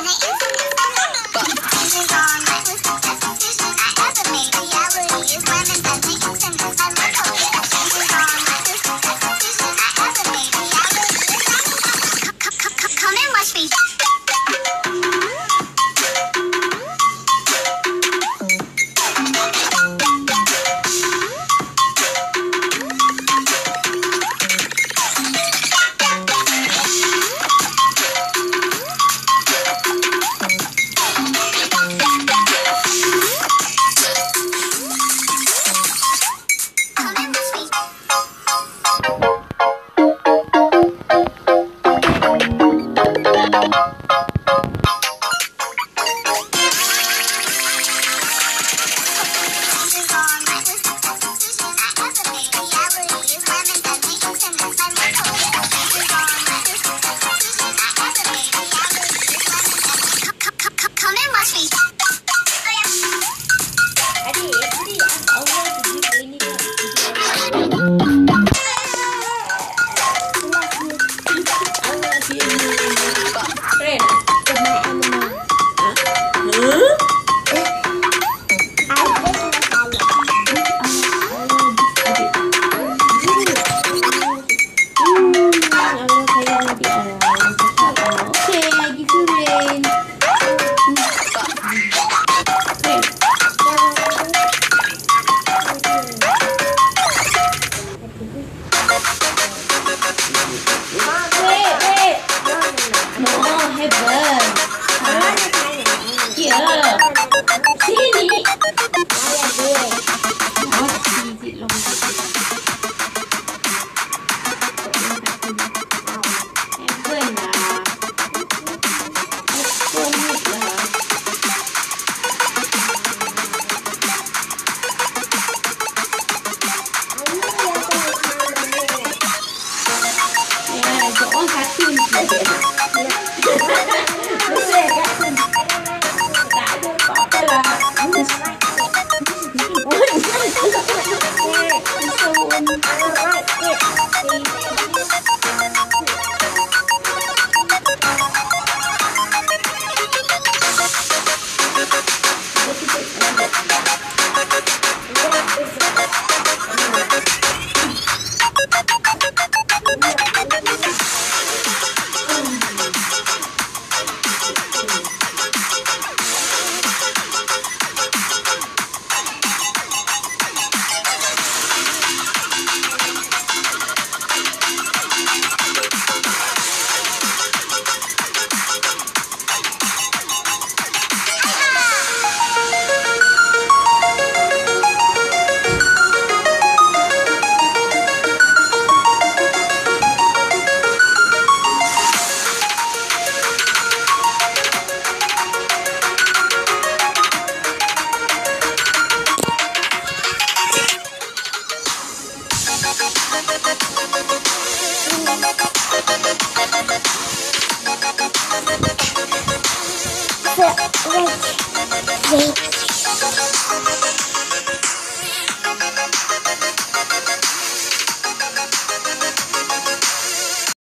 Hello. Música Yes.